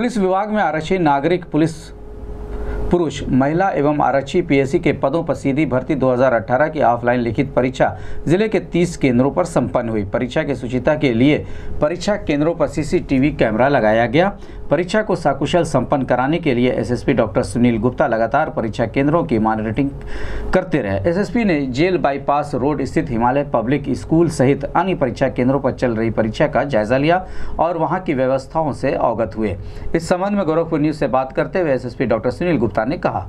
Police विभाग में आरक्षी नागरिक, पुलिस पुरुष, महिला एवं आरक्षी पीएससी के पदों पर सीधी भर्ती 2018 की ऑफलाइन लिखित परीक्षा ज़िले के 30 केंद्रों पर संपन्न हुई। परीक्षा के सुचिता के लिए परीक्षा केंद्रों पर सीसीटीवी कैमरा लगाया गया। परीक्षा को सकुशल संपन्न कराने के लिए एसएसपी डॉक्टर सुनील गुप्ता लगातार परीक्षा केंद्रों की मॉनिटरिंग करते रहे। एसएसपी ने जेल बाईपास रोड स्थित हिमालय पब्लिक स्कूल सहित अन्य परीक्षा केंद्रों पर चल रही परीक्षा का जायजा लिया और वहाँ की व्यवस्थाओं से अवगत हुए। इस संबंध में गोरखपुर न्यूज़ से बात करते हुए एसएसपी डॉक्टर सुनील गुप्ता ने कहा।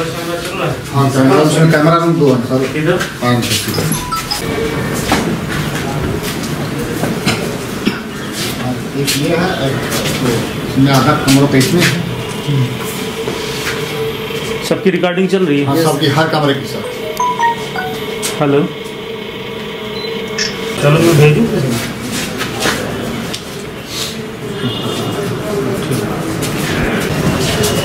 हाँ कैमरा उसमें कैमरा रूम दो है सर। इधर हाँ सर ठीक है। एक ये है इसमें आधा कमरों पे इसमें सबकी रिकॉर्डिंग चल रही है? हाँ है सबकी हर कमरे की सर। हेलो चलो मैं भेजूँ?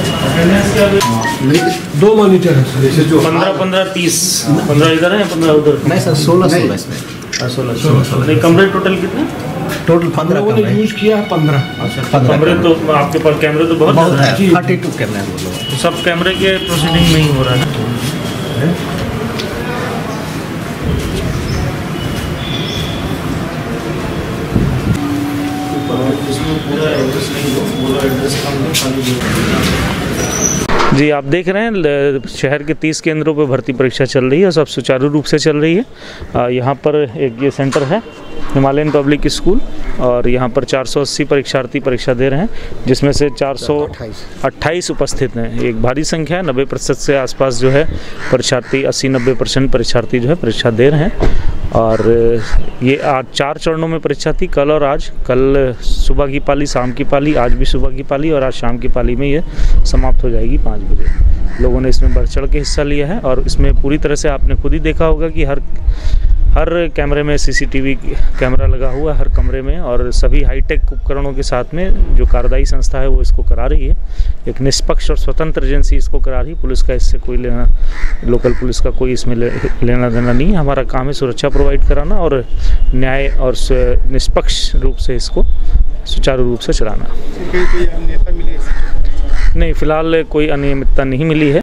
हाँ। नहीं दो मॉनिटर है जैसे जो पंद्रह पंद्रह तीस। पंद्रह इधर है पंद्रह उधर। नहीं सर सोलह सोलह इसमें। हाँ, सोलह सोलह। नहीं कमरे टोटल कितने? टोटल पंद्रह ने कमरे। यूज़ किया है पंद्रह। अच्छा कमरे तो आपके पास कैमरे तो बहुत है। थर्टी टू है तो सब कैमरे के प्रोसीडिंग में ही हो रहा है। जी, आप देख रहे हैं शहर के 30 केंद्रों पर भर्ती परीक्षा चल रही है सब सुचारू रूप से चल रही है। यहाँ पर एक ये सेंटर है, हिमालयन पब्लिक स्कूल, और यहाँ पर 480 परीक्षार्थी परीक्षा दे रहे हैं, जिसमें से 428 उपस्थित हैं। एक भारी संख्या है, नब्बे प्रतिशत से आसपास जो है, परीक्षार्थी 80-90 परसेंट परीक्षार्थी जो है परीक्षा दे रहे हैं। और, ये आज चार चरणों में परीक्षा थी, कल और आज। कल सुबह की पाली, शाम की पाली, आज भी सुबह की पाली और आज शाम की पाली में ये समाप्त हो जाएगी पाँच बजे। लोगों ने इसमें बढ़ चढ़ के हिस्सा लिया है और इसमें पूरी तरह से आपने खुद ही देखा होगा कि हर हर कैमरे में सीसीटीवी कैमरा लगा हुआ है हर कमरे में और सभी हाईटेक उपकरणों के साथ में जो कार्यदायी संस्था है वो इसको करा रही है। एक निष्पक्ष और स्वतंत्र एजेंसी इसको करा रही है। पुलिस का इससे कोई लेना लोकल पुलिस का कोई इसमें ले, लेना देना नहीं है। हमारा काम है सुरक्षा प्रोवाइड कराना और न्याय और निष्पक्ष रूप से इसको सुचारू रूप से चलाना। नहीं फ़िलहाल कोई अनियमितता नहीं मिली है।